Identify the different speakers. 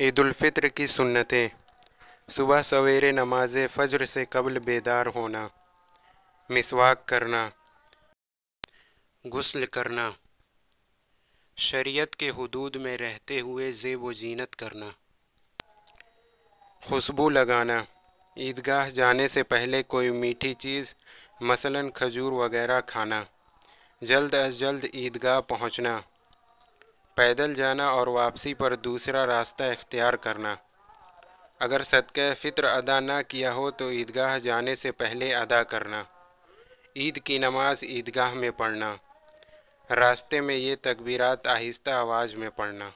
Speaker 1: ईदालफ़ितर की सुन्नतें। सुबह सवेरे नमाज़ फ़ज्र से कबल बेदार होना। मिसवाक करना। गसल करना। शरीयत के हदूद में रहते हुए ज़ेब व जीनत करना। खुशबू लगाना। ईदगाह जाने से पहले कोई मीठी चीज़, मसलन खजूर वगैरह खाना। जल्द अज जल्द ईदगाह पहुँचना। पैदल जाना और वापसी पर दूसरा रास्ता इख्तियार करना। अगर सदक़ फ़ितर अदा ना किया हो तो ईदगाह जाने से पहले अदा करना। ईद की नमाज़ ईदगाह में पढ़ना। रास्ते में ये तकबीरात आहिस्ता आवाज़ में पढ़ना।